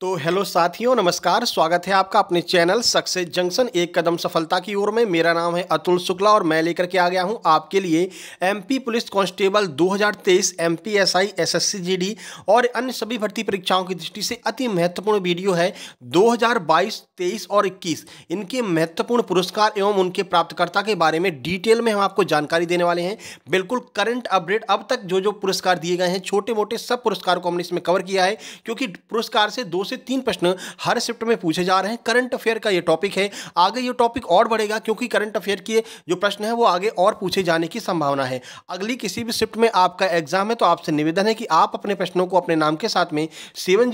तो हेलो साथियों, नमस्कार। स्वागत है आपका अपने चैनल सक्सेस जंक्शन एक कदम सफलता की ओर में। मेरा नाम है अतुल शुक्ला और मैं लेकर के आ गया हूँ आपके लिए MP police constable 2023 MP SI SSC GD और अन्य सभी भर्ती परीक्षाओं की दृष्टि से अति महत्वपूर्ण वीडियो है 2022 23 और 21 इनके महत्वपूर्ण पुरस्कार एवं उनके प्राप्तकर्ता के बारे में डिटेल में हम आपको जानकारी देने वाले हैं। बिल्कुल करंट अपडेट अब तक जो जो पुरस्कार दिए गए हैं छोटे मोटे सब पुरस्कार को हमने इसमें कवर किया है, क्योंकि पुरस्कार से दो से तीन प्रश्न हर शिफ्ट में पूछे जा रहे हैं। करंट अफेयर का ये टॉपिक है। आगे ये टॉपिक और बढ़ेगा क्योंकि करंट अफेयर के जो प्रश्न है वो आगे और पूछे जाने की संभावना है। अगली किसी भी शिफ्ट में आपका एग्ज़ाम है तो आपसे निवेदन है कि आप अपने प्रश्नों को अपने नाम के साथ में सेवन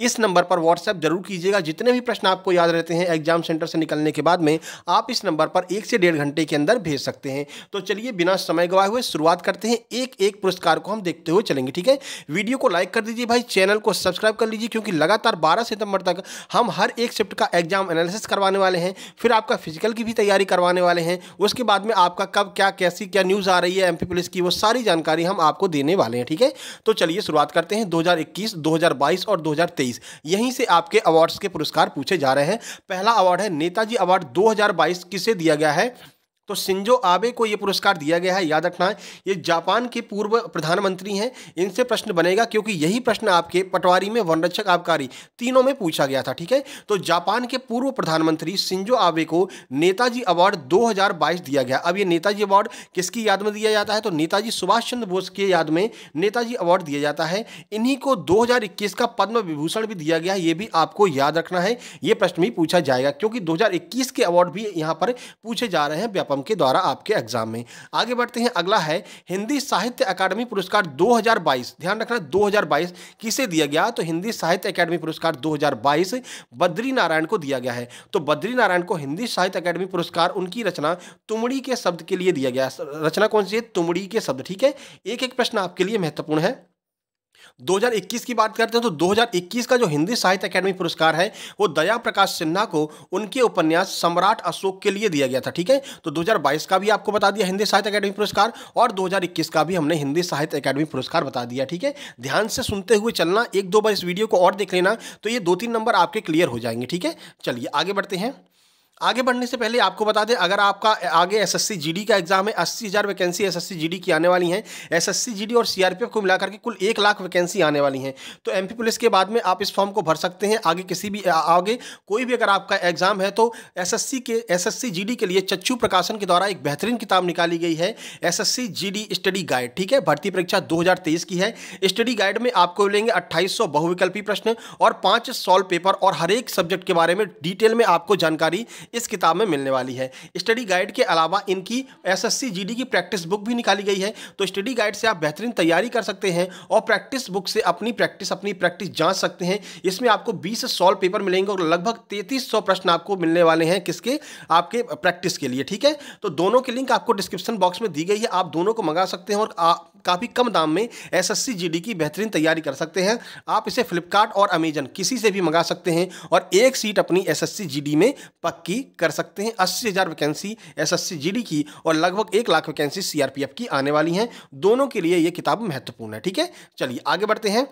इस नंबर पर व्हाट्सएप ज़रूर कीजिएगा। जितने भी प्रश्न आपको याद रहते हैं एग्ज़ाम सेंटर से निकलने के बाद में, आप इस नंबर पर एक से डेढ़ घंटे के अंदर भेज सकते हैं। तो चलिए बिना समय गवाए हुए शुरुआत करते हैं। एक एक पुरस्कार को हम देखते हुए चलेंगे, ठीक है? वीडियो को लाइक कर दीजिए भाई। चैनल को सब्सक्राइब कर लीजिए क्योंकि लगातार 12 सितंबर तक हम हर एक शिफ्ट का एग्ज़ाम एनालिसिस करवाने वाले हैं फिर आपका फ़िज़िकल की भी तैयारी करवाने वाले हैं उसके बाद में आपका कब क्या कैसी क्या न्यूज़ आ रही है एमपी पुलिस की वो सारी जानकारी हम आपको देने वाले हैं ठीक है? तो चलिए शुरुआत करते हैं 2021, 2022 और 2023 यहीं से आपके अवार्ड्स के पुरस्कार पूछे जा रहे हैं। पहला अवार्ड है नेताजी अवार्ड 2022 किसे दिया गया है? तो सिंजो आबे को यह पुरस्कार दिया गया है, याद रखना है। ये जापान के पूर्व प्रधानमंत्री हैं, इनसे प्रश्न बनेगा क्योंकि यही प्रश्न आपके पटवारी में वनरक्षक आबकारी तीनों में पूछा गया था, ठीक है? तो जापान के पूर्व प्रधानमंत्री सिंजो आबे को नेताजी अवार्ड 2022 दिया गया। अब ये नेताजी अवार्ड किसकी याद में दिया जाता है? तो नेताजी सुभाष चंद्र बोस के याद में नेताजी अवार्ड दिया जाता है। इन्हीं को दो हज़ार इक्कीस का पद्म विभूषण भी दिया गया ये भी आपको याद रखना है। ये प्रश्न भी पूछा जाएगा, क्योंकि दो हज़ार इक्कीस के अवार्ड भी यहाँ पर पूछे जा रहे हैं, व्यापक व्यापम के द्वारा आपके एग्ज़ाम में आगे बढ़ते हैं अगला है हिंदी साहित्य अकादमी पुरस्कार 2022 ध्यान रखना 2022 किसे दिया गया तो हिंदी साहित्य अकादमी पुरस्कार 2022 बद्री नारायण को दिया गया है तो बद्री नारायण को हिंदी साहित्य अकादमी पुरस्कार उनकी रचना तुमड़ी के शब्द के लिए दिया गया रचना कौन सी है तुमड़ी के शब्द ठीक है एक एक प्रश्न आपके लिए महत्वपूर्ण है 2021 की बात करते हैं तो 2021 का जो हिंदी साहित्य अकादमी पुरस्कार है, वो दया प्रकाश सिन्हा को उनके उपन्यास सम्राट अशोक के लिए दिया गया था, ठीक है? तो 2022 का भी आपको बता दिया हिंदी साहित्य अकादमी पुरस्कार और 2021 का भी हमने हिंदी साहित्य अकादमी पुरस्कार बता दिया, ठीक है? ध्यान से सुनते हुए चलना, एक दो बार इस वीडियो को और देख लेना तो ये दो तीन नंबर आपके क्लियर हो जाएँगे, ठीक है? चलिए आगे बढ़ते हैं। आगे बढ़ने से पहले आपको बता दें, अगर आपका आगे एसएससी जीडी का एग्ज़ाम है, अस्सी हज़ार वैकेंसी एसएससी जीडी की आने वाली हैं। एसएससी जीडी और सीआरपीएफ को मिलाकर के कुल एक लाख वैकेंसी आने वाली हैं। तो एमपी पुलिस के बाद में आप इस फॉर्म को भर सकते हैं। आगे किसी भी आगे कोई भी अगर आपका एग्ज़ाम है तो एसएससी के एस एस के लिए चच्चू प्रकाशन के द्वारा एक बेहतरीन किताब निकाली गई है। एस एस स्टडी गाइड ठीक है? भर्ती परीक्षा दो हज़ार तेईस की है। स्टडी गाइड में आपको मिलेंगे अट्ठाईस बहुविकल्पी प्रश्न और पाँच सॉल्व पेपर और हर एक सब्जेक्ट के बारे में डिटेल में आपको जानकारी। इस किताब में मिलने वाली है। स्टडी गाइड के अलावा इनकी एसएससी जीडी की प्रैक्टिस बुक भी निकाली गई है। तो स्टडी गाइड से आप बेहतरीन तैयारी कर सकते हैं और प्रैक्टिस बुक से अपनी प्रैक्टिस अपनी प्रैक्टिस जाँच सकते हैं। इसमें आपको 20 सॉल्व पेपर मिलेंगे और लगभग तैतीस प्रश्न आपको मिलने वाले हैं किसके? आपके प्रैक्टिस के लिए, ठीक है? तो दोनों की लिंक आपको डिस्क्रिप्शन बॉक्स में दी गई है। आप दोनों को मंगा सकते हैं और काफ़ी कम दाम में एस एस की बेहतरीन तैयारी कर सकते हैं। आप इसे फ्लिपकार्ट और अमेजन किसी से भी मंगा सकते हैं और एक सीट अपनी एस एस में पक्की कर सकते हैं। अस्सी हज़ार वैकेंसी एस एस की और लगभग एक लाख वैकेंसी सीआरपीएफ की आने वाली हैं। दोनों के लिए ये किताब महत्वपूर्ण है, ठीक है? चलिए आगे बढ़ते हैं।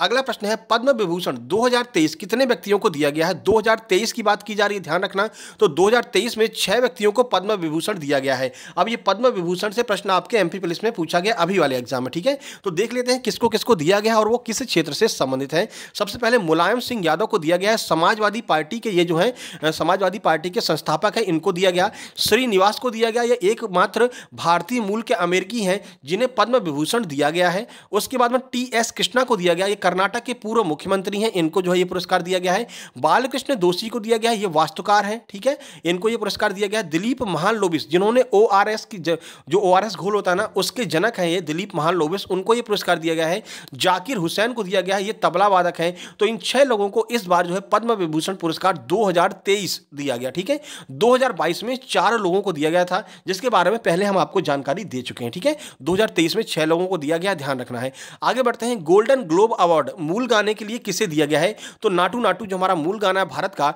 अगला प्रश्न है पद्म विभूषण 2023 कितने व्यक्तियों को दिया गया है? 2023 की बात की जा रही है, ध्यान रखना। तो 2023 में छह व्यक्तियों को पद्म विभूषण दिया गया है। अब ये पद्म विभूषण से प्रश्न आपके एमपी पुलिस में पूछा गया, अभी वाले एग्ज़ाम में, ठीक है? तो देख लेते हैं, किसको किसको दिया गया और वो किस क्षेत्र से संबंधित है। सबसे पहले मुलायम सिंह यादव को दिया गया है, समाजवादी पार्टी के ये जो है समाजवादी पार्टी के संस्थापक है, इनको दिया गया। श्रीनिवास को दिया गया, ये एकमात्र भारतीय मूल के अमेरिकी हैं, जिन्हें पद्म विभूषण दिया गया है। उसके बाद में टी एस कृष्णा को दिया गया कर्नाटक के पूर्व मुख्यमंत्री हैं, इनको जो है ये पुरस्कार दिया गया है। बालकृष्ण दोषी को दिया गया है, ये वास्तुकार हैं, ठीक है? इनको ये पुरस्कार दिया गया है दिलीप महान लोबिस जिन्होंने ओआरएस की जो ओआरएस घोल होता है ना, उसके जनक हैं ये दिलीप महान लोबिस उनको ये पुरस्कार दिया गया है। जाकिर हुसैन को दिया गया है, ये तबला वादक हैं। तो इन छह लोगों को इस बार जो है पद्म विभूषण पुरस्कार 2023 दिया गया, ठीक है? 2022 में चार लोगों को दिया गया था, जिसके बारे में पहले हम आपको जानकारी दे चुके हैं, ठीक है? 2023 में छह लोगों को दिया गया, ध्यान रखना है। आगे बढ़ते हैं, गोल्डन ग्लोब अवार्ड अवार्ड मूल गाने के लिए किसे दिया गया है? तो नाटू नाटू जो हमारा मूल गाना है भारत का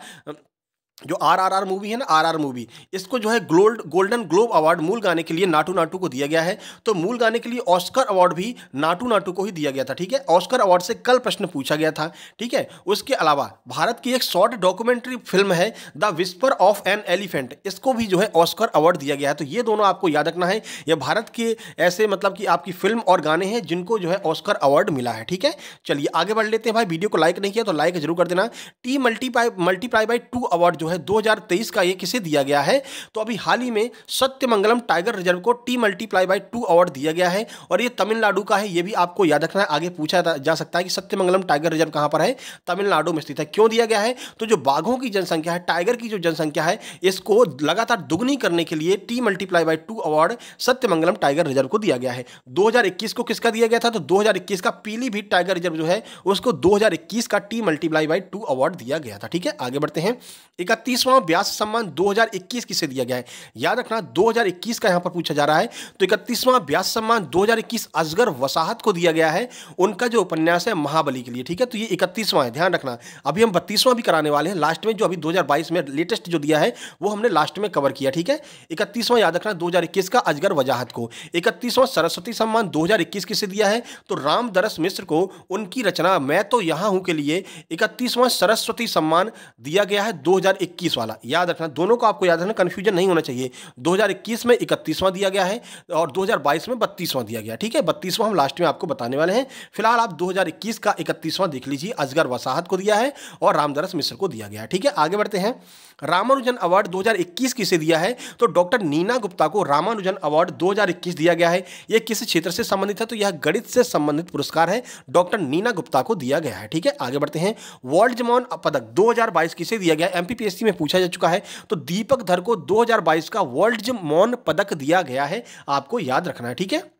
जो आर आर आर मूवी है ना आर आर मूवी इसको जो है गोल्ड गोल्डन ग्लोब अवार्ड मूल गाने के लिए नाटू नाटू को दिया गया है। तो मूल गाने के लिए ऑस्कर अवार्ड भी नाटू नाटू को ही दिया गया था, ठीक है? ऑस्कर अवार्ड से कल प्रश्न पूछा गया था, ठीक है? उसके अलावा भारत की एक शॉर्ट डॉक्यूमेंट्री फ़िल्म है the whisper of an elephant, इसको भी जो है ऑस्कर अवार्ड दिया गया है। तो ये दोनों आपको याद रखना है। यह भारत के ऐसे मतलब कि आपकी फ़िल्म और गाने हैं जिनको जो है ऑस्कर अवार्ड मिला है, ठीक है? चलिए आगे बढ़ लेते हैं भाई। वीडियो को लाइक नहीं किया तो लाइक ज़रूर कर देना। T multiply multiply by two award जो है 2023 का ये किसे दिया गया है? तो अभी हाल ही में सत्यमंगलम टाइगर रिज़र्व को T multiply by two award दिया गया है और ये तमिलनाडु का है, ये भी आपको याद रखना है। आगे पूछा जा सकता है कि सत्यमंगलम टाइगर रिज़र्व कहाँ पर है? तमिलनाडु में स्थित है। क्यों दिया गया है? तो जो बाघों की जनसंख्या है, टाइगर की जो जनसंख्या है, इसको लगातार दुगनी करने के लिए T multiply by two award Sathyamangalam tiger reserve को दिया गया है। 2021 को किसका दिया गया था? तो 2021 का पीलीभीत टाइगर रिज़र्व जो है, उसको 2021 का T multiply by two award दिया गया था। ठीक है, आगे बढ़ते हैं। इकतीसवां व्यास सम्मान 2021 किसे दिया गया है। याद रखना 2021 का यहाँ पर पूछा जा रहा है तो इकतीसवां व्यास सम्मान 2021 असगर वसाहत को दिया गया है। उनका जो उपन्यास है, महाबली के लिए, ठीक है? तो ये इकतीसवां है, ध्यान रखना। अभी हम बत्तीसवां भी कराने वाले हैं। लास्ट में जो अभी दो में लेटेस्ट जो दिया है, वो हमने लास्ट में कवर किया, ठीक है? इकतीसवां, याद रखना, दो का अजगर वजाहत को। इकतीसवां सरस्वती सम्मान दो किसे दिया है तो रामदरस मिश्र को उनकी रचना, मैं तो यहाँ हूँ के लिए इकतीसवां सरस्वती सम्मान दिया गया है 2021 वाला। याद रखना, दोनों को आपको याद रखना कन्फ्यूज़न नहीं होना चाहिए। 2021 में इकतीसवां दिया गया है और 2022 में बत्तीसवां दिया गया, ठीक है? बत्तीसवां हम लास्ट में आपको बताने वाले हैं। फ़िलहाल आप 2021 का इकतीसवां देख लीजिए, अजगर वसाहत को दिया है और रामदरस मिश्र को दिया गया, ठीक है? आगे बढ़ते हैं। रामानुजन अवार्ड 2021 किसे दिया है तो डॉक्टर नीना गुप्ता को रामानुजन अवार्ड 2021 दिया गया है। यह किस क्षेत्र से संबंधित है? तो यह गणित से संबंधित पुरस्कार है, डॉक्टर नीना गुप्ता को दिया गया है, ठीक है? आगे बढ़ते हैं। वर्ल्ड जमॉन पदक 2022 किसे दिया गया एमपीपीएससी में पूछा जा चुका है तो दीपक धर को 2022 का वर्ल्ड मौन पदक दिया गया है, आपको याद रखना ठीक है?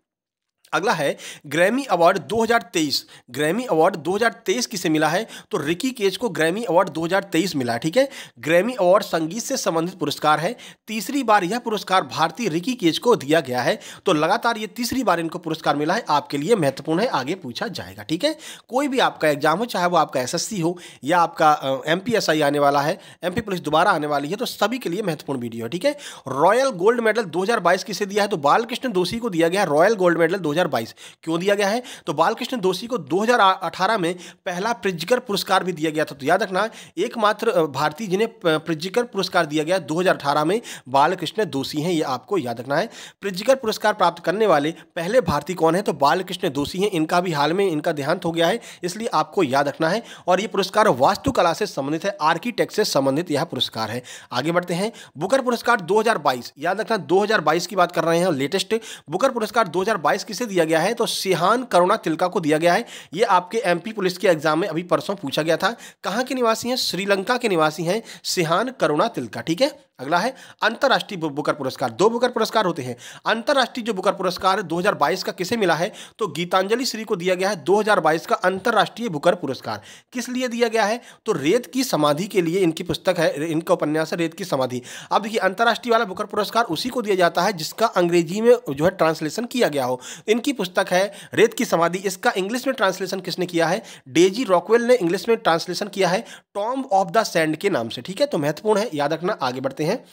अगला है ग्रैमी अवार्ड 2023 ग्रैमी अवार्ड 2023 किसे मिला है? तो रिकी केज को ग्रैमी अवार्ड 2023 मिला ठीक है? ग्रैमी अवार्ड संगीत से संबंधित पुरस्कार है। तीसरी बार यह पुरस्कार भारतीय रिकी केज को दिया गया है। तो लगातार ये तीसरी बार इनको पुरस्कार मिला है। आपके लिए महत्वपूर्ण है, आगे पूछा जाएगा, ठीक है? कोई भी आपका एग्ज़ाम हो, चाहे वो आपका एसएससी हो या आपका एम आने वाला है एम पुलिस दोबारा आने वाली है तो सभी के लिए महत्वपूर्ण वीडियो है ठीक है? रॉयल गोल्ड मेडल दो किसे दिया है? तो बालकृष्ण दोषी को दिया गया रॉयल गोल्ड मेडल दो 2022 क्यों दिया गया है? तो बालकृष्ण दोषी को 2018 में पहला प्रिज्कर पुरस्कार भी दिया गया था। तो याद रखना, एकमात्र भारतीय जिन्हें प्रिज्कर पुरस्कार दिया गया 2018 में, बालकृष्ण दोषी हैं, ये आपको याद रखना है। प्रिज्कर पुरस्कार प्राप्त करने वाले पहले भारतीय कौन है? तो बालकृष्ण दोषी हैं, इनका भी हाल में इनका देहांत हो गया है, इसलिए आपको याद रखना है। और ये पुरस्कार वास्तुकला से संबंधित है, आर्किटेक्ट से संबंधित यह पुरस्कार है। आगे बढ़ते हैं, बुकर पुरस्कार 2022 याद रखना 2022 की बात कर रहे हैं, लेटेस्ट। बुकर पुरस्कार 2022 किसे दिया गया है तो सिहान करुणा तिलका को दिया गया है। ये आपके एमपी पुलिस के एग्ज़ाम में अभी परसों पूछा गया था। कहाँ के निवासी हैं? श्रीलंका के निवासी हैं सिहान करुणा तिलका, ठीक है? अगला है, अंतर्राष्ट्रीय बुकर पुरस्कार। दो बुकर पुरस्कार होते हैं। अंतर्राष्ट्रीय जो बुकर पुरस्कार 2022 का किसे मिला है? तो गीतांजलि श्री को दिया गया है 2022 का अंतर्राष्ट्रीय बुकर पुरस्कार। किस लिए दिया गया है? तो रेत की समाधि के लिए इनकी पुस्तक है इनका उपन्यास है, रेत की समाधि। अब देखिए, अंतर्राष्ट्रीय वाला बुकर पुरस्कार उसी को दिया जाता है जिसका अंग्रेज़ी में जो है ट्रांसलेशन किया गया हो। इनकी पुस्तक है, रेत की समाधि। इसका इंग्लिश में ट्रांसलेशन किसने किया है? डेजी रॉकवेल ने इंग्लिश में ट्रांसलेशन किया है, टॉम ऑफ़ द सैंड के नाम से। ठीक है तो महत्वपूर्ण है, याद रखना, आगे बढ़ते हैं। हैं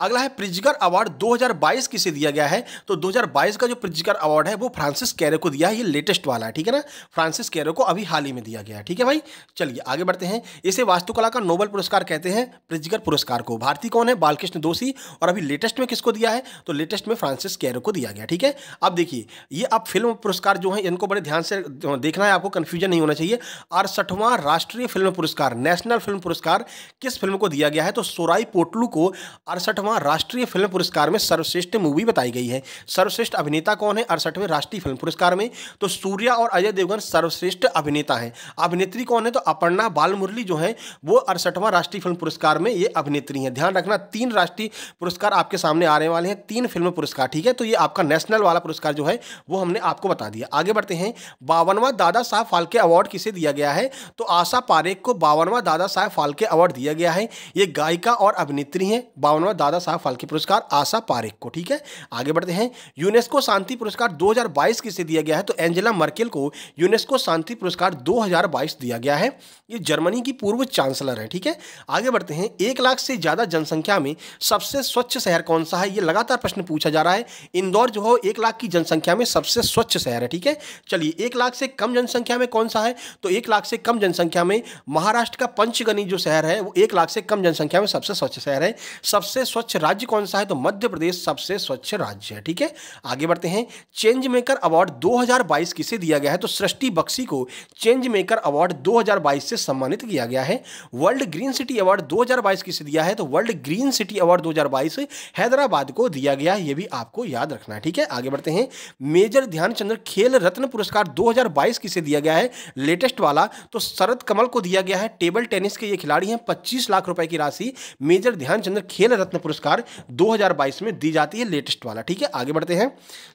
अगला है प्रिजगर अवार्ड 2022 किसे दिया गया है? तो 2022 का जो प्रिजगर अवार्ड है, वो फ्रांसिस कैरो को दिया है, ये लेटेस्ट वाला है, ठीक है ना? फ्रांसिस कैरो को अभी हाल ही में दिया गया है, ठीक है भाई? चलिए, आगे बढ़ते हैं। इसे वास्तुकला का नोबल पुरस्कार कहते हैं प्रिजगर पुरस्कार को। भारतीय कौन है? बालकृष्ण दोषी, और अभी लेटेस्ट में किसको दिया है? तो लेटेस्ट में फ्रांसिस कैरो को दिया गया, ठीक है? अब देखिए, ये अब फ़िल्म पुरस्कार जो है, इनको बड़े ध्यान से देखना है, आपको कन्फ्यूज़न नहीं होना चाहिए। अड़सठवां राष्ट्रीय फ़िल्म पुरस्कार नेशनल फ़िल्म पुरस्कार, किस फ़िल्म को दिया गया है? तो सोराई पोटलू को अड़सठवां राष्ट्रीय फ़िल्म पुरस्कार में सर्वश्रेष्ठ मूवी बताई गई है। सर्वश्रेष्ठ अभिनेता कौन है? अड़सठवें राष्ट्रीय फ़िल्म पुरस्कार में तो सूर्या और अजय देवगन सर्वश्रेष्ठ अभिनेता हैं। अभिनेत्री कौन है? तो अपर्णा बाल मुरली जो है, वो अड़सठवां राष्ट्रीय फ़िल्म पुरस्कार में ये अभिनेत्री हैं। ध्यान रखना, तीन राष्ट्रीय पुरस्कार आपके सामने आने वाले हैं, तीन फ़िल्म पुरस्कार, ठीक है? तो ये आपका नेशनल वाला पुरस्कार जो है, वो हमने आपको बता दिया। आगे बढ़ते हैं। बावनवा दादा साहब फाल्के अवार्ड किसे दिया गया है? तो आशा पारेख को बावनवा दादा साहब फाल्के अवार्ड दिया गया है। ये गायिका और अभिनेत्री हैं। बावनवा इक्यानवे दादा साहब फाल्के पुरस्कार, आशा पारेख को, ठीक है? आगे बढ़ते हैं। यूनेस्को शांति पुरस्कार 2022 किसे दिया गया है? तो एंजेला मर्केल को यूनेस्को शांति पुरस्कार 2022 दिया गया है। ये जर्मनी की पूर्व चांसलर है, ठीक है? आगे बढ़ते हैं। एक लाख से ज़्यादा जनसंख्या में सबसे स्वच्छ शहर कौन सा है? ये लगातार प्रश्न पूछा जा रहा है। इंदौर जो है एक लाख की जनसंख्या में सबसे स्वच्छ शहर है, ठीक है? चलिए, एक लाख से कम जनसंख्या में कौन सा है? तो एक लाख से कम जनसंख्या में महाराष्ट्र का पंचगनी जो शहर है, वो एक लाख से कम जनसंख्या में सबसे स्वच्छ शहर है। सबसे स्वच्छ राज्य कौन सा है? तो मध्य प्रदेश सबसे स्वच्छ राज्य है, ठीक है? आगे बढ़ते हैं। चेंज मेकर अवार्ड 2022 किसे दिया गया है? तो सृष्टि बक्सी को चेंज मेकर अवार्ड 2022 से सम्मानित किया गया है। वर्ल्ड ग्रीन सिटी अवार्ड 2022 किसे दिया है? तो world green city award 2022 Hyderabad को दिया गया ये भी आपको याद रखना है, ठीक है? आगे बढ़ते हैं। मेजर ध्यानचंद्र खेल रत्न पुरस्कार 2022 किसे दिया गया है? लेटेस्ट वाला तो शरद कमल को दिया गया है। टेबल टेनिस के ये खिलाड़ी हैं, पच्चीस लाख रुपए की राशि। मेजर ध्यानचंद्र खेल रत्न पुरस्कार 2022 में दी जाती है लेटेस्ट वाला, ठीक है? आगे बढ़ते हैं।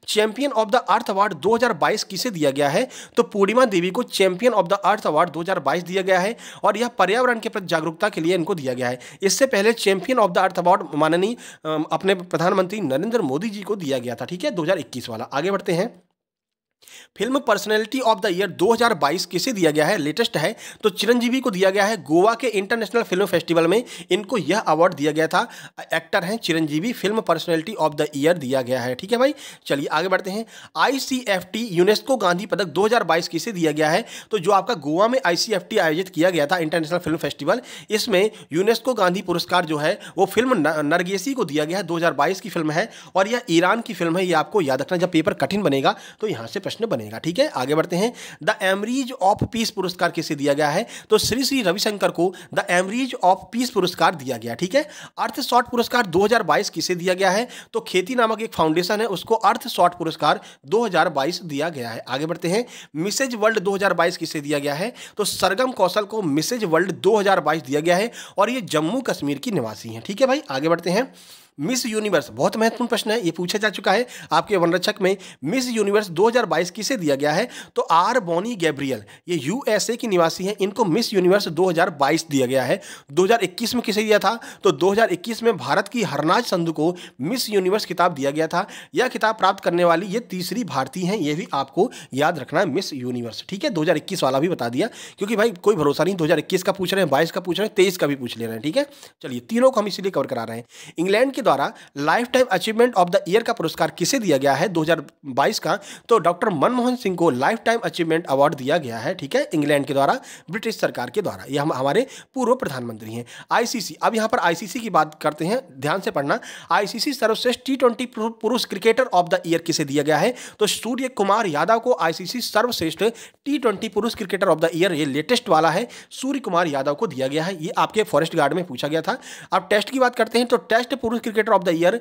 Champion of the earth award 2022 किसे दिया गया है? तो पूर्णिमा देवी को champion of the earth award 2022 दिया गया है और यह पर्यावरण के प्रति जागरूकता के लिए इनको दिया गया है। इससे पहले champion of the earth award माननीय अपने प्रधानमंत्री नरेंद्र मोदी जी को दिया गया था, ठीक है? दो हज़ार इक्कीस वाला। आगे बढ़ते हैं। Film personality of the year 2022 किसे दिया गया है? लेटेस्ट है तो चिरंजीवी को दिया गया है गोवा के इंटरनेशनल फ़िल्म फेस्टिवल में। इनको यह अवार्ड दिया गया था। एक्टर हैं Chiranjeevi, film personality of the year दिया गया है। ठीक है भाई? चलिए आगे बढ़ते हैं। आईसीएफटी यूनेस्को गांधी पदक 2022 किसे दिया गया है? तो जो आपका गोवा में आईसीएफटी आयोजित किया गया था, इंटरनेशनल फ़िल्म फेस्टिवल, इसमें यूनेस्को गांधी पुरस्कार जो है, वो फ़िल्म नरगेसी को दिया गया है। दो हज़ार बाईस की फ़िल्म है और यह ईरान की फ़िल्म है। ये आपको याद रखना, जब पेपर कठिन बनेगा तो यहाँ से प्रश्न बनेगा, ठीक है? आगे बढ़ते हैं। द एमरीज ऑफ़ पीस पुरस्कार किसे दिया गया है? तो श्री श्री रविशंकर को द एमरीज ऑफ़ पीस पुरस्कार दिया गया, ठीक है? अर्थ शॉर्ट पुरस्कार 2022 किसे दिया गया है? तो खेती नामक एक फाउंडेशन है, उसको अर्थ शॉर्ट पुरस्कार 2022 दिया गया है। आगे बढ़ते हैं। मिसेज वर्ल्ड 2022 किसे दिया गया है? तो सरगम कौशल को मिसेज वर्ल्ड 2022 दिया गया है और ये जम्मू कश्मीर की निवासी हैं, ठीक है भाई? आगे बढ़ते हैं। मिस यूनिवर्स, बहुत महत्वपूर्ण प्रश्न है, ये पूछा जा चुका है आपके वनरक्षक में। मिस यूनिवर्स 2022 किसे दिया गया है? तो आर बॉनी गैब्रियल, ये यूएसए की निवासी हैं, इनको मिस यूनिवर्स 2022 दिया गया है। 2021 में किसे दिया था? तो 2021 में भारत की हरनाज संधु को मिस यूनिवर्स किताब दिया गया था। यह किताब प्राप्त करने वाली ये तीसरी भारतीय हैं, ये भी आपको याद रखना है, मिस यूनिवर्स, ठीक है? दो हज़ार इक्कीस वाला भी बता दिया, क्योंकि भाई कोई भरोसा नहीं, दो हज़ार इक्कीस का पूछ रहे हैं, बाईस का पूछ रहे हैं, तेईस का भी पूछ ले रहे हैं, ठीक है? चलिए, तीनों को हम इसीलिए कवर करा रहे हैं। इंग्लैंड की द्वारा lifetime achievement of the year का पुरस्कार किसे दिया गया है? 2022 का। तो डॉक्टर मनमोहन सिंह को लाइफ टाइम अचीवमेंट अवार्ड दिया गया है, ठीक है? इंग्लैंड के द्वारा, ब्रिटिश सरकार के द्वारा। ये हम, हमारे पूर्व प्रधानमंत्री हैं। आईसीसी अब यहाँ पर आईसीसी की बात करते हैं। ध्यान से पढ़ना। आईसीसी सर्वश्रेष्ठ टी पुरुष क्रिकेटर ऑफ़ द ईयर किसे दिया गया है? तो सूर्य कुमार यादव को आईसीसी सर्वश्रेष्ठ टी ट्वेंटी पुरुष क्रिकेटर ऑफ़ द ईयर ये लेटेस्ट वाला है। सूर्य कुमार यादव को दिया गया है। ये आपके फॉरेस्ट गार्ड में पूछा गया था। अब टेस्ट की बात करते हैं तो टेस्ट पुरुष cricketer of the year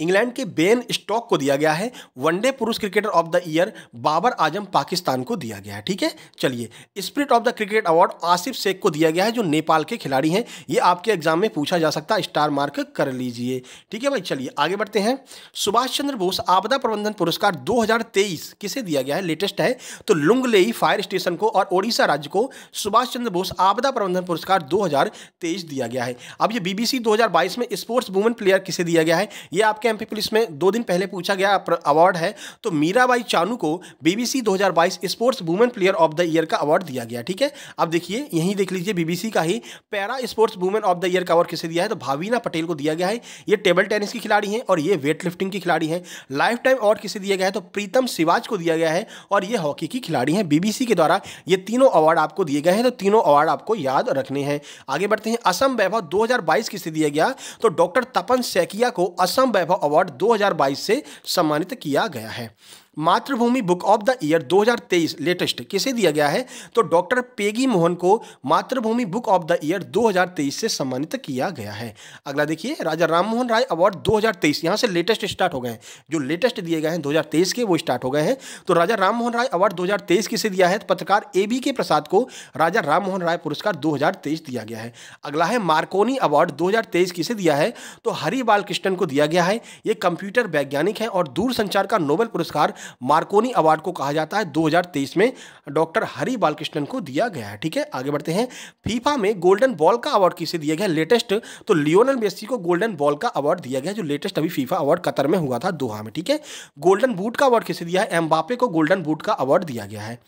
England के बेन स्टॉक को दिया गया है। वनडे पुरुष cricketer of the year Babar Azam Pakistan को दिया गया है, ठीक है? चलिए, spirit of the cricket award Asif Sheikh को दिया गया है, जो नेपाल के खिलाड़ी हैं। ये आपके एग्ज़ाम में पूछा जा सकता है स्टार मार्क कर लीजिए, ठीक है भाई? चलिए, आगे बढ़ते हैं। सुभाष चंद्र बोस आपदा प्रबंधन पुरस्कार दो हज़ार तेईस किसे दिया गया है? लेटेस्ट है। तो लुंगलेई फायर स्टेशन को और ओडिशा राज्य को सुभाष चंद्र बोस आपदा प्रबंधन पुरस्कार दो हज़ार तेईस दिया गया है। अब ये बीबीसी दो हज़ार बाईस में स्पोर्ट्स वुमेन प्लेयर किसे दिया गया है? ये आपके आपके एमपी पुलिस में दो दिन पहले पूछा गया अवार्ड है तो मीराबाई चानू को BBC 2022 sports women player of the year का अवार्ड दिया गया, ठीक है? अब देखिए, यहीं देख लीजिए बीबीसी का ही para sports women of the year का अवार्ड किसे दिया है? तो भावीना पटेल को दिया गया है। ये टेबल टेनिस की खिलाड़ी हैं और ये वेट लिफ्टिंग की खिलाड़ी हैं। लाइफ टाइम अवार्ड किसे दिया गया है? तो प्रीतम सिवाज को दिया गया है और ये हॉकी की खिलाड़ी हैं। बीबीसी के द्वारा ये तीनों अवार्ड आपको दिए गए हैं तो तीनों अवार्ड आपको याद रखने हैं। आगे बढ़ते हैं। असम वैभव 2022 किसे दिया गया? तो डॉक्टर तपन सैकिया को असम वैभव अवार्ड 2022 से सम्मानित किया गया है। Mathrubhumi book of the year 2023 latest किसे दिया गया है? तो डॉक्टर पेगी मोहन को मातृभूमि बुक ऑफ़ द ईयर 2023 से सम्मानित किया गया है। अगला देखिए, राजा राममोहन राय अवार्ड 2023 यहाँ से लेटेस्ट स्टार्ट हो गए हैं। जो लेटेस्ट दिए गए हैं 2023 के, वो स्टार्ट हो गए हैं। तो राजा राममोहन राय अवार्ड 2023 किसे दिया है? तो पत्रकार ए बी के प्रसाद को राजा राममोहन राय पुरस्कार 2023 दिया गया है। अगला है मार्कोनी अवार्ड 2023 किसे दिया है? तो हरि बालकृष्णन को दिया गया है। ये कंप्यूटर वैज्ञानिक है और दूरसंचार का नोबेल पुरस्कार मार्कोनी अवार्ड को कहा जाता है। 2023 में डॉक्टर हरि बालकृष्णन को दिया गया है, ठीक है? आगे बढ़ते हैं। फीफा में गोल्डन बॉल का अवार्ड किसे दिया गया? लेटेस्ट तो लियोनल मेस्सी को गोल्डन बॉल का अवार्ड दिया गया, जो लेटेस्ट अभी फीफा अवार्ड कतर में हुआ था, दोहा में, ठीक है? गोल्डन बूट का अवार्ड किसे दिया है? एम्बापे को गोल्डन बूट का अवार्ड दिया गया है।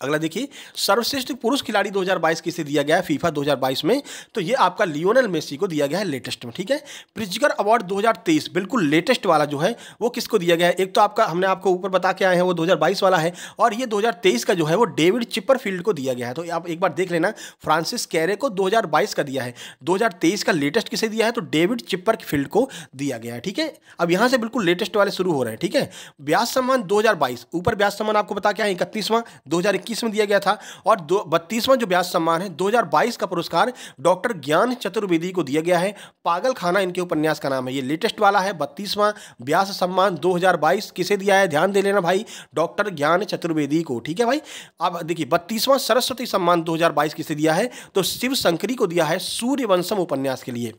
अगला देखिए, सर्वश्रेष्ठ पुरुष खिलाड़ी 2022 किसे दिया गया है? फीफा 2022 में। तो ये आपका लियोनल मेसी को दिया गया है लेटेस्ट में, ठीक है? प्रिजकर अवार्ड 2023 बिल्कुल लेटेस्ट वाला जो है, वो किसको दिया गया है? एक तो आपका, हमने आपको ऊपर बता के आए हैं, वो 2022 वाला है, और ये 2023 का जो है, वो डेविड चिपरफील्ड को दिया गया है। तो आप एक बार देख लेना, फ्रांसिस कैरे को दो हज़ार बाईस का दिया है, दो हज़ार तेईस का लेटेस्ट किसे दिया है? तो डेविड चिपर फ़ील्ड को दिया गया है, ठीक है? अब यहाँ से बिल्कुल लेटेस्ट वाले शुरू हो रहे हैं, ठीक है? ब्याज सम्मान दो हज़ार बाईस, ऊपर ब्याज सम्मान आपको बता के है इकतीसवां, दो में दिया गया था और दो, बत्तीसवां जो ब्याज सम्मान है 2022 का पुरस्कार डॉक्टर ज्ञान चतुर्वेदी को दिया गया है। पागल खाना इनके उपन्यास का नाम है। ये लेटेस्ट वाला है, बत्तीसवां ब्यास सम्मान 2022 किसे दिया है? ध्यान दे लेना भाई, डॉक्टर ज्ञान चतुर्वेदी को, ठीक है भाई? अब देखिए, बत्तीसवां सरस्वती सम्मान 2022 किसे दिया है? तो शिव शंकरी को दिया है सूर्यवंशम उपन्यास के लिए।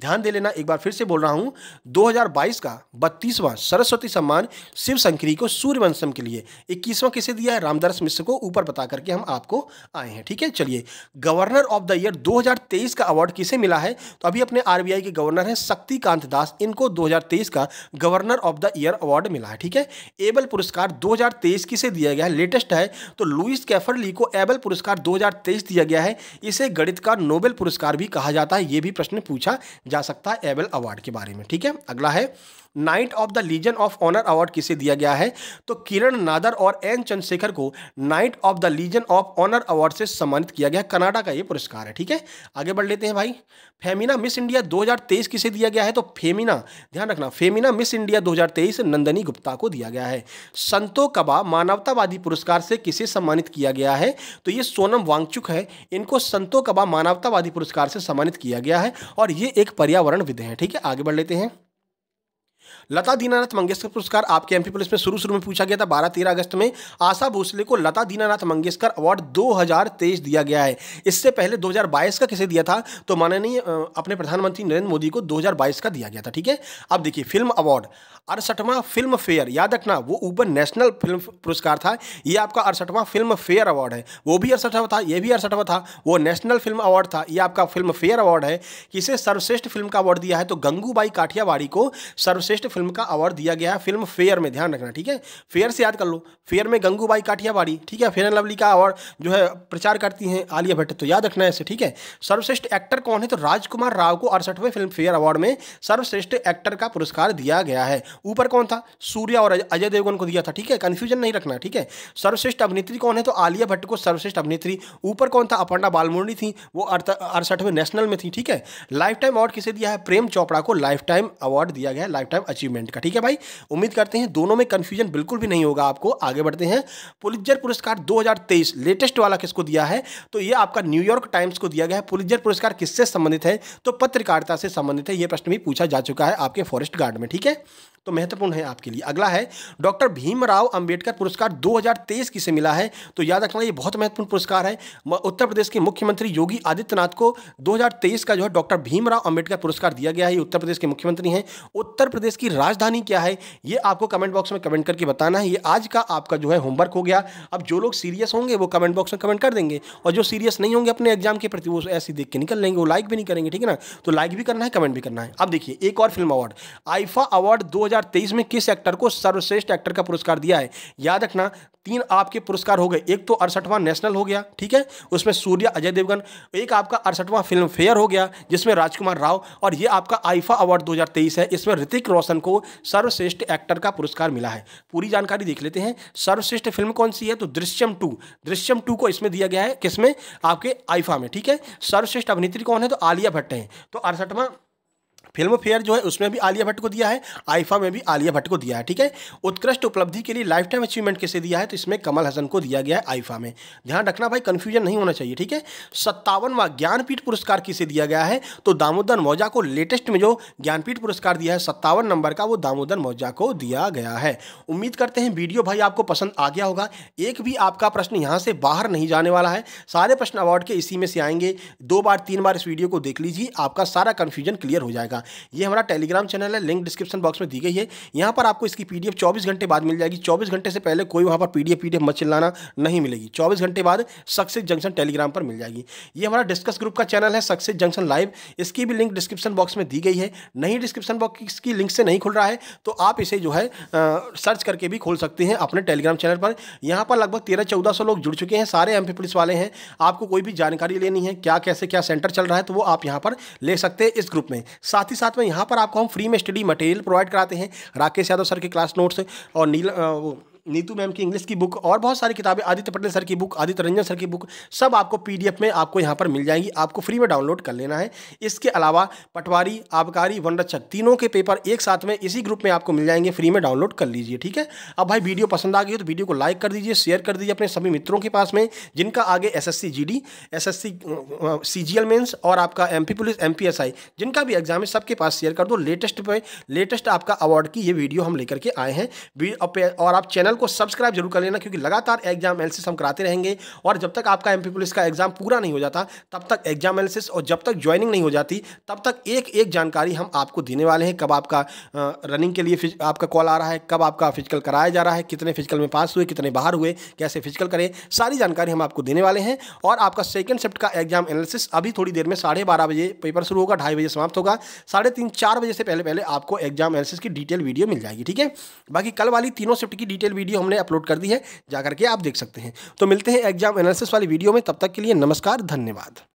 ध्यान दे लेना, एक बार फिर से बोल रहा हूँ 2022 का बत्तीसवां सरस्वती सम्मान शिव शंकरी को सूर्यवंशम के लिए इक्कीसवां किसे दिया है? रामदास मिश्र को ऊपर बता करके हम आपको आए हैं, ठीक है? चलिए, गवर्नर ऑफ़ द ईयर 2023 का अवार्ड किसे मिला है? तो अभी अपने आरबीआई के गवर्नर हैं शक्तिकांत दास, इनको 2023 का governor of the year award मिला है, ठीक है? एबल पुरस्कार 2023 किसे दिया गया है? लेटेस्ट है तो लुइस कैफरली को एबल पुरस्कार 2023 दिया गया है, इसे गणित का नोबेल पुरस्कार भी कहा जाता है, ये भी प्रश्न पूछा जा सकता है एबल अवार्ड के बारे में। ठीक है? अगला है knight of the legion of honour award किसे दिया गया है? तो किरण नादर और एन चंद्रशेखर को knight of the legion of honour award से सम्मानित किया गया कनाडा का ये पुरस्कार है, ठीक है? आगे बढ़ लेते हैं भाई। फेमिना मिस इंडिया 2023 किसे दिया गया है? तो फेमिना, ध्यान रखना, Femina Miss India 2023 Nandini Gupta को दिया गया है। संतो कबा मानवतावादी पुरस्कार से किसे सम्मानित किया गया है? तो ये सोनम वांगचुक है, इनको संतो कबा मानवतावादी पुरस्कार से सम्मानित किया गया है और ये एक पर्यावरण विद है, ठीक है? आगे बढ़ लेते हैं। लता दीनानाथ मंगेशकर पुरस्कार आपके एमपी पुलिस में शुरू शुरू में पूछा गया था। बारह तेरह अगस्त में आशा भोसले को लता दीनानाथ मंगेशकर अवार्ड 2023 दिया गया है। इससे पहले 2022 का किसे दिया था? तो माननीय अपने प्रधानमंत्री नरेंद्र मोदी को 2022 का दिया गया था, ठीक है? अब देखिए, फ़िल्म अवार्ड, अड़सठवां फ़िल्म फेयर, याद रखना, वो ऊपर नेशनल फ़िल्म पुरस्कार था। ये आपका अड़सठवां फ़िल्म फेयर अवार्ड है। वो भी अड़सठवा था, ये भी अड़सठवा था, वो नेशनल फ़िल्म अवार्ड था, ये आपका फ़िल्म फेयर अवार्ड है। किसे सर्वश्रेष्ठ फ़िल्म का अवार्ड दिया है? तो गंगूबाई काठियावाड़ी को सर्वश्रेष्ठ फ़िल्म का अवार्ड दिया गया है फ़िल्म फेयर में, ध्यान रखना, ठीक है? फेयर से याद कर लो। फेयर में गंगूबाई काठियावाड़ी, ठीक है? फेयर एंड लवली का अवार्ड जो है, प्रचार करती हैं आलिया भट्ट तो याद रखना है ऐसे ठीक है? सर्वश्रेष्ठ एक्टर कौन है? तो राजकुमार राव को अड़सठवें फ़िल्म फेयर अवार्ड में सर्वश्रेष्ठ एक्टर का पुरस्कार दिया गया है। ऊपर कौन था? सूर्या और अजय देवगन को दिया था, ठीक है? कंफ्यूजन नहीं रखना, ठीक है? सर्वश्रेष्ठ अभिनेत्री कौन है? तो आलिया भट्ट को सर्वश्रेष्ठ अभिनेत्री। ऊपर कौन था? अपर्णा बालमुरली थी, वो अड़सठवें नेशनल में थी, ठीक है? लाइफ टाइम अवार्ड किसे दिया है? प्रेम चोपड़ा को लाइफ टाइम अवार्ड दिया गया लाइफ टाइम अचीवमेंट का। ठीक है भाई? उम्मीद करते हैं दोनों में कंफ्यूजन बिल्कुल भी नहीं होगा आपको। आगे बढ़ते हैं। पुलिजर पुरस्कार 2023 लेटेस्ट वाला किसको दिया है? तो ये आपका न्यूयॉर्क टाइम्स को दिया गया है। पुलिजर पुरस्कार किससे संबंधित है? तो पत्रकारिता से संबंधित है। ये प्रश्न भी पूछा जा चुका है आपके फॉरेस्ट गार्ड में, ठीक है? तो महत्वपूर्ण है आपके लिए। अगला है, डॉक्टर भीमराव अंबेडकर पुरस्कार 2023 किसे मिला है? तो याद रखना ये बहुत महत्वपूर्ण पुरस्कार है। उत्तर प्रदेश के मुख्यमंत्री योगी आदित्यनाथ को 2023 का जो है डॉक्टर भीमराव अंबेडकर पुरस्कार दिया गया है। ये उत्तर प्रदेश के मुख्यमंत्री हैं। उत्तर प्रदेश की राजधानी क्या है, ये आपको कमेंट बॉक्स में कमेंट करके बताना है। ये आज का आपका जो है होमवर्क हो गया। अब जो लोग सीरियस होंगे, वो कमेंट बॉक्स में कमेंट कर देंगे। और जो सीरियस नहीं होंगे, अपने एग्ज़ाम के प्रति, वो ऐसे देख के निकल लेंगे। वो लाइक भी नहीं करेंगे, ठीक है ना? तो लाइक भी करना है कमेंट भी करना है। अब देखिए, एक और फ़िल्म अवार्ड आईफा अवार्ड दो में किस एक्टर को सर्वश्रेष्ठ एक्टर का पुरस्कार दिया है? याद रखना, तीन आपके पुरस्कार हो गए। एक तो अड़सठवां नेशनल हो गया, ठीक है? उसमें सूर्य, अजय देवगन। एक आपका अड़सठवां फ़िल्म फेयर हो गया, जिसमें राजकुमार राव। और ये आपका आईफा अवार्ड 2023 है। इसमें ऋतिक रोशन को सर्वश्रेष्ठ एक्टर का पुरस्कार मिला है। पूरी जानकारी देख लेते हैं। सर्वश्रेष्ठ फ़िल्म कौन सी है? तो दृश्यम टू। दृश्यम टू को इसमें दिया गया है। किसमें? आपके आईफा में, ठीक है? सर्वश्रेष्ठ अभिनेत्री कौन है? तो आलिया भट्ट है। तो अड़सठवां फ़िल्म फेयर जो है, उसमें भी आलिया भट्ट को दिया है, आईफा में भी आलिया भट्ट को दिया है, ठीक है? उत्कृष्ट उपलब्धि के लिए लाइफ टाइम अचीवमेंट किसे दिया है तो इसमें कमल हसन को दिया गया है आईफा में। ध्यान रखना भाई कन्फ्यूज़न नहीं होना चाहिए, ठीक है? सत्तावनवा ज्ञानपीठ पुरस्कार किसे दिया गया है तो दामोदर मौजा को लेटेस्ट में जो ज्ञानपीठ पुरस्कार दिया है, सत्तावन नंबर का वो दामोदर मौजा को दिया गया है। उम्मीद करते हैं वीडियो भाई आपको पसंद आ गया होगा। एक भी आपका प्रश्न यहाँ से बाहर नहीं जाने वाला है। सारे प्रश्न अवार्ड के इसी में से आएँगे। दो बार, तीन बार इस वीडियो को देख लीजिए, आपका सारा कन्फ्यूज़न क्लियर हो जाएगा। जाएगा ये हमारा टेलीग्राम चैनल है लिंक डिस्क्रिप्शन बॉक्स में दी गई है। यहाँ पर आपको इसकी पीडीएफ चौबीस घंटे बाद मिल जाएगी। चौबीस घंटे से पहले कोई वहाँ पर पी डी मत चिल्लाना, नहीं मिलेगी। चौबीस घंटे बाद सक्सेस जंक्शन टेलीग्राम पर मिल जाएगी। ये हमारा डिस्कस ग्रुप का चैनल है सक्सेस जंक्शन लाइव इसकी भी लिंक डिस्क्रिप्शन बॉक्स में दी गई है। नहीं डिस्क्रिप्शन बॉक्स की लिंक से नहीं खुल रहा है तो आप इसे जो है सर्च करके भी खोल सकते हैं अपने टेलीग्राम चैनल पर। यहाँ पर लगभग तेरह चौदह सौ लोग जुड़ चुके हैं, सारे एमपी पुलिस वाले हैं। आपको कोई भी जानकारी लेनी है, क्या, कैसे, क्या सेंटर चल रहा है तो वो आप यहाँ पर ले सकते हैं इस ग्रुप में। साथ ही साथ में यहाँ पर आपको हम फ्री में स्टडी मटेरियल प्रोवाइड कराते हैं। राकेश यादव सर के क्लास नोट्स और नील नीतू मैम की इंग्लिश की बुक और बहुत सारी किताबें, आदित्य पटेल सर की बुक आदित्य रंजन सर की बुक सब आपको पीडीएफ में आपको यहाँ पर मिल जाएँगी। आपको फ्री में डाउनलोड कर लेना है। इसके अलावा पटवारी, आबकारी वनरक्षक तीनों के पेपर एक साथ में इसी ग्रुप में आपको मिल जाएँगे। फ्री में डाउनलोड कर लीजिए, ठीक है? अब भाई वीडियो पसंद आ गई तो वीडियो को लाइक कर दीजिए शेयर कर दीजिए अपने सभी मित्रों के पास में, जिनका आगे S S C G D S S C C G L mains और आपका M P police M P S I जिनका भी एग्ज़ाम है, सबके पास शेयर कर दो। लेटेस्ट पे लेटेस्ट आपका अवार्ड की ये वीडियो हम लेकर के आए हैं। और आप चैनल को सब्सक्राइब ज़रूर कर लेना, क्योंकि लगातार एग्ज़ाम एनालिसिस हम कराते रहेंगे और जब तक आपका एमपी पुलिस का एग्ज़ाम पूरा नहीं हो जाता, तब तक एग्ज़ाम एनालिसिस और जब तक ज्वाइनिंग नहीं हो जाती, तब तक एक एक जानकारी हम आपको देने वाले हैं। कब आपका रनिंग के लिए आपका कॉल आ रहा है, कब आपका फ़िज़िकल कराया जा रहा है, कितने फ़िज़िकल में पास हुए, कितने बाहर हुए, कैसे फ़िज़िकल करें, सारी जानकारी हम आपको देने वाले हैं। और आपका सेकेंड शिफ्ट का एग्ज़ाम एनालिसिस अभी थोड़ी देर में साढ़े बारह बजे पेपर शुरू होगा, ढाई बजे समाप्त होगा, साढ़े तीन, चार बजे से पहले पहले आपको एग्ज़ाम एनालिसिस की डिटेल वीडियो मिल जाएगी, ठीक है? बाकी कल वाली तीनों शिफ्ट की डिटेल वीडियो हमने अपलोड कर दी है, जाकर के आप देख सकते हैं। तो मिलते हैं एग्ज़ाम एनालिसिस वाली वीडियो में, तब तक के लिए नमस्कार, धन्यवाद।